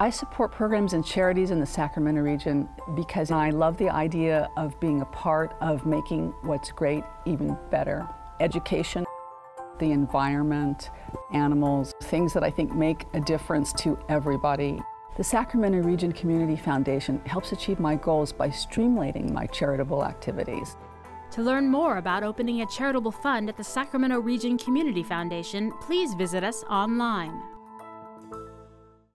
I support programs and charities in the Sacramento region because I love the idea of being a part of making what's great even better. Education, the environment, animals, things that I think make a difference to everybody. The Sacramento Region Community Foundation helps achieve my goals by streamlining my charitable activities. To learn more about opening a charitable fund at the Sacramento Region Community Foundation, please visit us online.